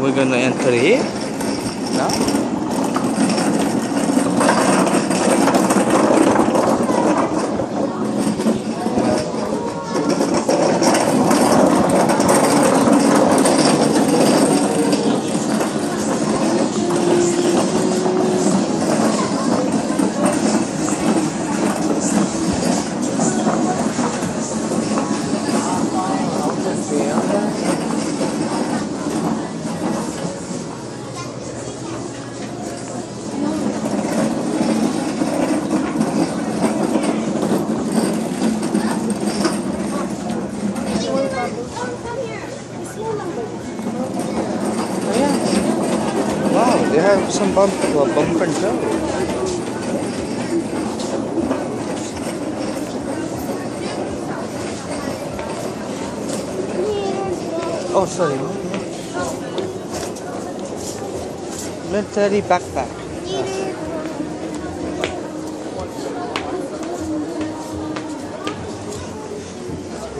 we're gonna enter here now. Have some bump, uh, bump and control. Oh, sorry. Military backpack.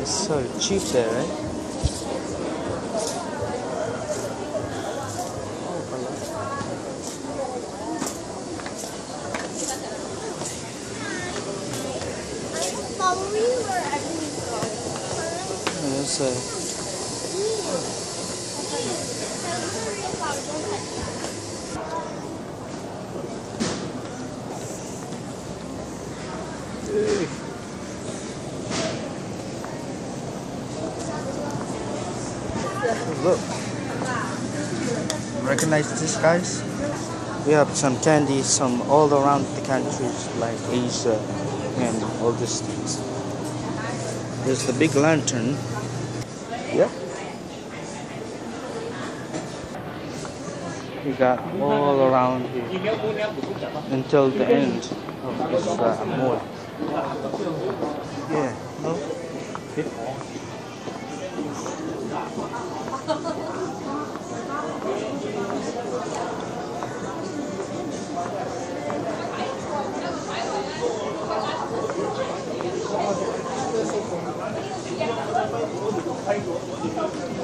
It's so cheap there, right? Yes, uh, Look. Recognize this, guys? We have some candies from all around the countries, like Asia and all these things. There's the big lantern. Yep. We got all around here until the end of this uh, mall. Yeah, no? Yeah.